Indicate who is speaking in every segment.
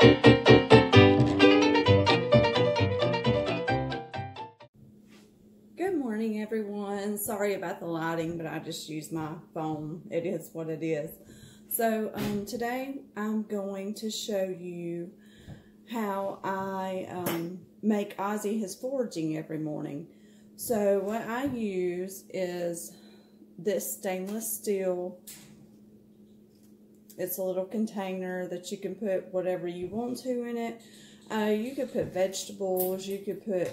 Speaker 1: Good morning, everyone. Sorry about the lighting, but I just used my phone. It is what it is. So um, today I'm going to show you how I um, make Ozzie his foraging every morning. So what I use is this stainless steel. It's a little container that you can put whatever you want to in it. Uh, you could put vegetables, you could put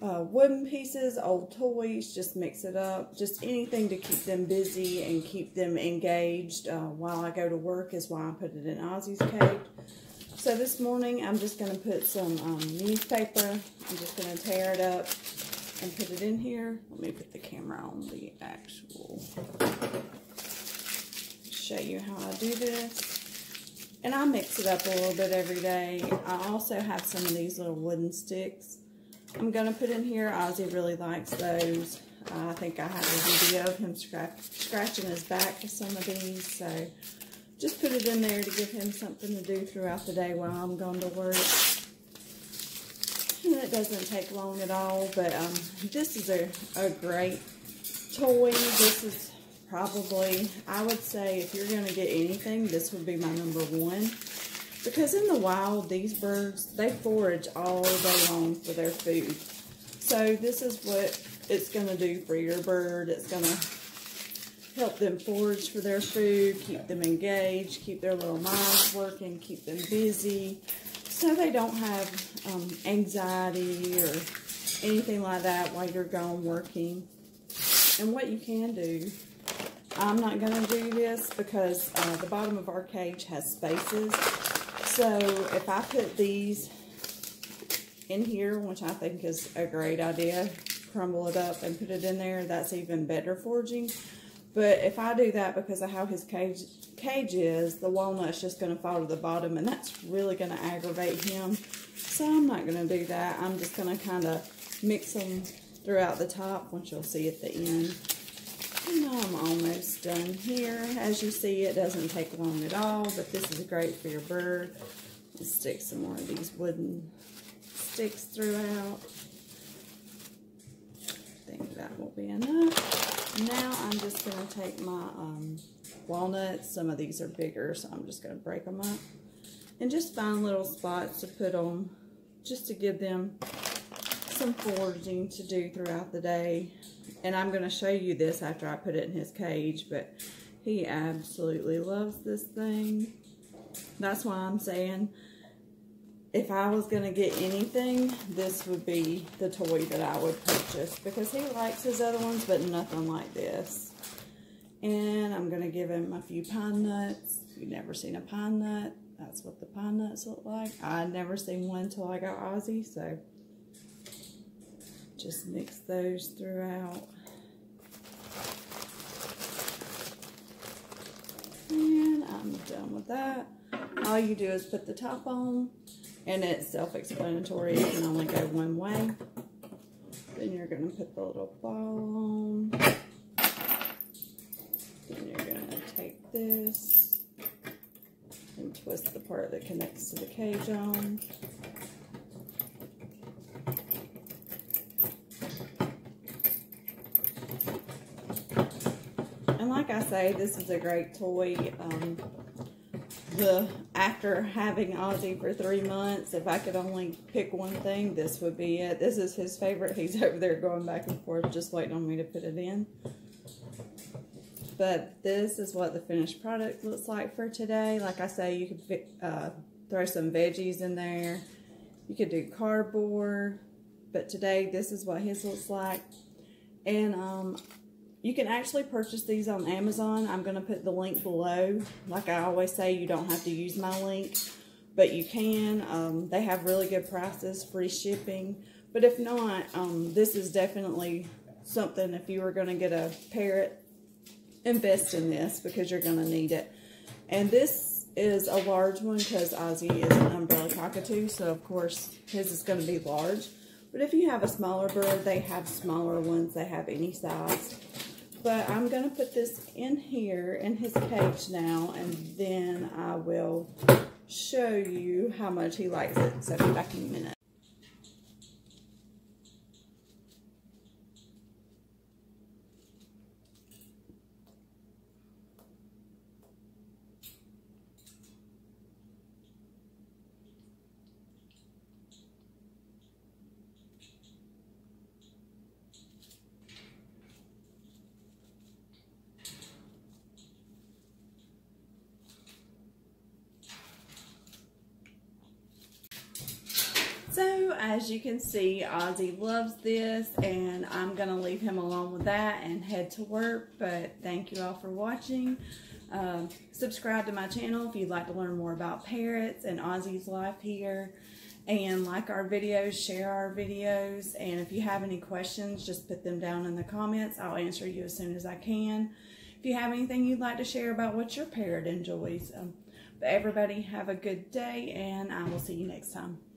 Speaker 1: uh, wooden pieces, old toys, just mix it up. Just anything to keep them busy and keep them engaged uh, while I go to work is why I put it in Ozzie's cage. So this morning I'm just going to put some um, newspaper. I'm just going to tear it up and put it in here. Let me put the camera on the actual, show you how I do this. And I mix it up a little bit every day. I also have some of these little wooden sticks I'm going to put in here. Ozzie really likes those. Uh, I think I have a video of him scratch, scratching his back with some of these. So just put it in there to give him something to do throughout the day while I'm going to work. And it doesn't take long at all. But um, this is a, a great toy. This is probably, I would say, if you're going to get anything, this would be my number one. Because in the wild, these birds, they forage all day long for their food. So this is what it's going to do for your bird. It's going to help them forage for their food, keep them engaged, keep their little minds working, keep them busy, so they don't have um, anxiety or anything like that while you're gone working. And what you can do, I'm not going to do this because uh, the bottom of our cage has spaces. So if I put these in here, which I think is a great idea, crumble it up and put it in there, that's even better foraging. But if I do that because of how his cage, cage is, the walnut's just going to fall to the bottom and that's really going to aggravate him. So I'm not going to do that. I'm just going to kind of mix them throughout the top, which you'll see at the end. And I'm almost done here. As you see, it doesn't take long at all, but this is great for your bird. Stick some more of these wooden sticks throughout. I think that will be enough. Now I'm just going to take my um, walnuts. Some of these are bigger, so I'm just going to break them up. And just find little spots to put on, just to give them some foraging to do throughout the day. And I'm going to show you this after I put it in his cage, but he absolutely loves this thing. That's why I'm saying if I was going to get anything, this would be the toy that I would purchase because he likes his other ones, but nothing like this. And I'm going to give him a few pine nuts. You've never seen a pine nut, that's what the pine nuts look like. I'd never seen one until I got Ozzie, so just mix those throughout. And I'm done with that. All you do is put the top on, and it's self-explanatory. You can only go one way. Then you're going to put the little ball on. Then you're going to take this and twist the part that connects to the cage on. Like I say, this is a great toy. Um, the after having Ozzie for three months, if I could only pick one thing, this would be it. This is his favorite. He's over there going back and forth, just waiting on me to put it in. But this is what the finished product looks like for today. Like I say, you could uh, throw some veggies in there. You could do cardboard. But today, this is what his looks like. And um, you can actually purchase these on Amazon. I'm going to put the link below. Like I always say, you don't have to use my link, but you can. Um, they have really good prices, free shipping. But if not, um, this is definitely something if you were going to get a parrot, invest in this because you're going to need it. And this is a large one because Ozzie is an umbrella cockatoo, so of course his is going to be large. But if you have a smaller bird, they have smaller ones. They have any size. But I'm going to put this in here in his cage now, and then I will show you how much he likes it. So be back in a minute. So as you can see, Ozzie loves this and I'm going to leave him alone with that and head to work. But thank you all for watching. Um, subscribe to my channel if you'd like to learn more about parrots and Ozzie's life here. And like our videos, share our videos. And if you have any questions, just put them down in the comments. I'll answer you as soon as I can. If you have anything you'd like to share about what your parrot enjoys. Um, but everybody have a good day and I will see you next time.